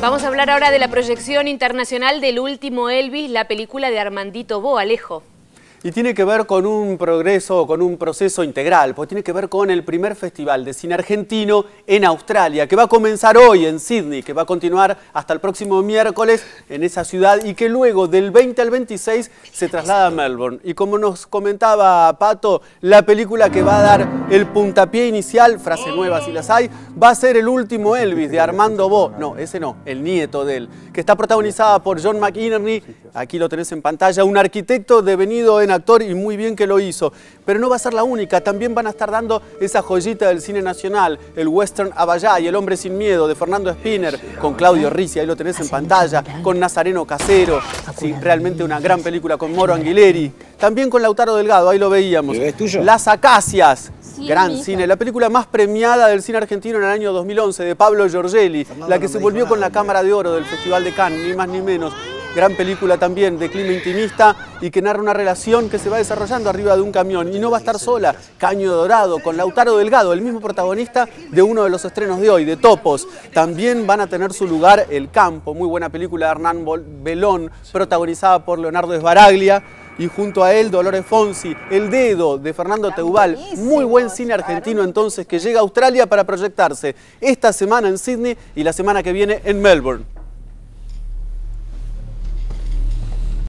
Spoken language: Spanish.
Vamos a hablar ahora de la proyección internacional del último Elvis, la película de Armandito Bo, Alejo. Y tiene que ver con un progreso, con un proceso integral, porque tiene que ver con el primer festival de cine argentino en Australia, que va a comenzar hoy en Sydney, que va a continuar hasta el próximo miércoles en esa ciudad y que luego del 20 al 26 se traslada a Melbourne. Y como nos comentaba Pato, la película que va a dar el puntapié inicial, frase nueva si las hay, va a ser el último Elvis de Armando Bo, no, ese no, el nieto de él, que está protagonizada por John McInerney, aquí lo tenés en pantalla, un arquitecto devenido en actor y muy bien que lo hizo. Pero no va a ser la única, también van a estar dando esa joyita del cine nacional, el western y El hombre sin miedo de Fernando Spinner, con Claudio Rizzi, ahí lo tenés en pantalla, con Nazareno Casero, sí, realmente una gran película con Moro Anguileri, también con Lautaro Delgado, ahí lo veíamos. Las Acacias, gran cine, la película más premiada del cine argentino en el año 2011 de Pablo Giorgelli, la que se volvió con la Cámara de Oro del Festival de Cannes, ni más ni menos gran película también de clima intimista y que narra una relación que se va desarrollando arriba de un camión y no va a estar sola, Caño Dorado, con Lautaro Delgado, el mismo protagonista de uno de los estrenos de hoy, de Topos. También van a tener su lugar El Campo, muy buena película de Hernán Belón, protagonizada por Leonardo Esbaraglia. Y junto a él Dolores Fonsi, El Dedo de Fernando Teubal, muy buen cine argentino entonces que llega a Australia para proyectarse. Esta semana en Sydney y la semana que viene en Melbourne.